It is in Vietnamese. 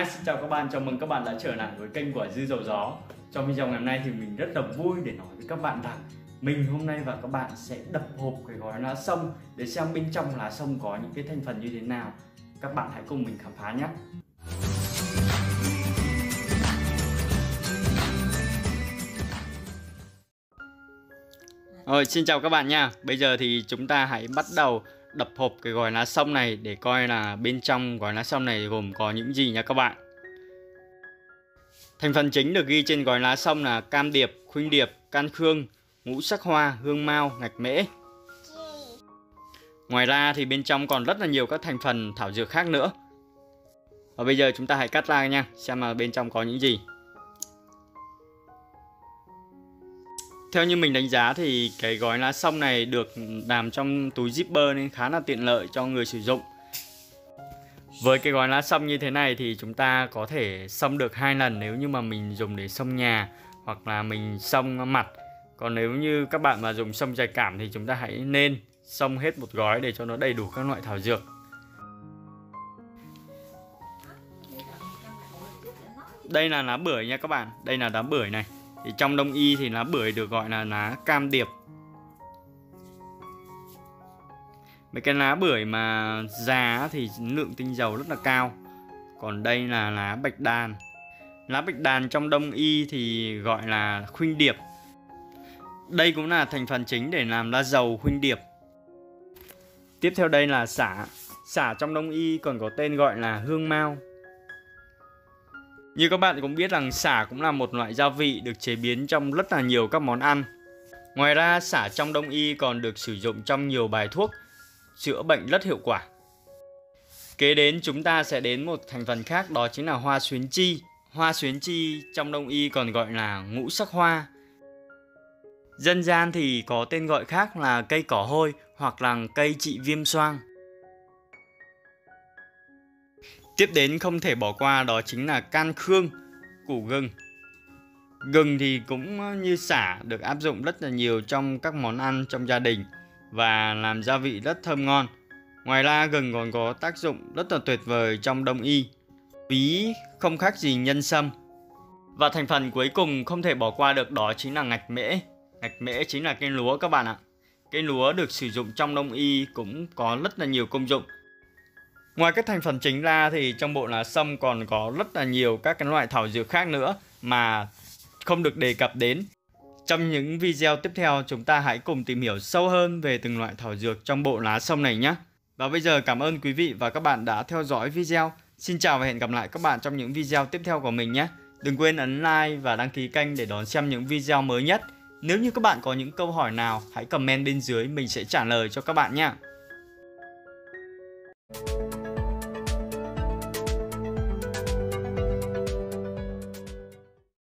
Hi, xin chào các bạn, chào mừng các bạn đã trở lại với kênh của Dư Dầu Gió. Trong video ngày hôm nay thì mình rất là vui để nói với các bạn rằng Mình hôm nay và các bạn sẽ đập hộp cái gói lá sông Để xem bên trong lá sông có những cái thành phần như thế nào. Các bạn hãy cùng mình khám phá nhé. Rồi, xin chào các bạn nha Bây giờ thì chúng ta hãy bắt đầu đập hộp cái gói lá sông này để coi là bên trong gói lá sông này gồm có những gì nha các bạn. Thành phần chính được ghi trên gói lá sông là cam điệp, khuynh điệp, can khương, ngũ sắc hoa, hương mao, ngạch mễ. Ngoài ra thì bên trong còn rất là nhiều các thành phần thảo dược khác nữa. Và bây giờ chúng ta hãy cắt ra nha, xem là bên trong có những gì. Theo như mình đánh giá thì cái gói lá sông này được làm trong túi zipper nên khá là tiện lợi cho người sử dụng. Với cái gói lá sông như thế này thì chúng ta có thể xông được hai lần nếu như mà mình dùng để xông nhà hoặc là mình xông mặt. Còn nếu như các bạn mà dùng xông dài cảm thì chúng ta hãy nên xông hết một gói để cho nó đầy đủ các loại thảo dược. Đây là lá bưởi nha các bạn, đây là lá bưởi này thì trong đông y thì lá bưởi được gọi là lá cam điệp. Mấy cái lá bưởi mà già thì lượng tinh dầu rất là cao. Còn đây là lá bạch đàn. Lá bạch đàn trong đông y thì gọi là khuynh điệp. Đây cũng là thành phần chính để làm lá dầu khuynh điệp. Tiếp theo đây là xả xả trong đông y còn có tên gọi là hương mao như các bạn cũng biết rằng xả cũng là một loại gia vị được chế biến trong rất là nhiều các món ăn. Ngoài ra xả trong đông y còn được sử dụng trong nhiều bài thuốc, chữa bệnh rất hiệu quả. Kế đến chúng ta sẽ đến một thành phần khác, đó chính là hoa xuyến chi. Hoa xuyến chi trong đông y còn gọi là ngũ sắc hoa. Dân gian thì có tên gọi khác là cây cỏ hôi hoặc là cây trị viêm xoang. Tiếp đến không thể bỏ qua đó chính là can khương, củ gừng. Gừng thì cũng như xả được áp dụng rất là nhiều trong các món ăn trong gia đình và làm gia vị rất thơm ngon. Ngoài ra gừng còn có tác dụng rất là tuyệt vời trong đông y. Ví không khác gì nhân sâm. Và thành phần cuối cùng không thể bỏ qua được đó chính là ngạch mễ. Ngạch mễ chính là cây lúa các bạn ạ. Cây lúa được sử dụng trong đông y cũng có rất là nhiều công dụng Ngoài các thành phần chính ra thì trong bộ lá sâm còn có rất là nhiều các cái loại thảo dược khác nữa mà không được đề cập đến. Trong những video tiếp theo chúng ta hãy cùng tìm hiểu sâu hơn về từng loại thảo dược trong bộ lá sâm này nhé. Và bây giờ cảm ơn quý vị và các bạn đã theo dõi video. Xin chào và hẹn gặp lại các bạn trong những video tiếp theo của mình nhé. Đừng quên ấn like và đăng ký kênh để đón xem những video mới nhất. Nếu như các bạn có những câu hỏi nào, hãy comment bên dưới mình sẽ trả lời cho các bạn nhé.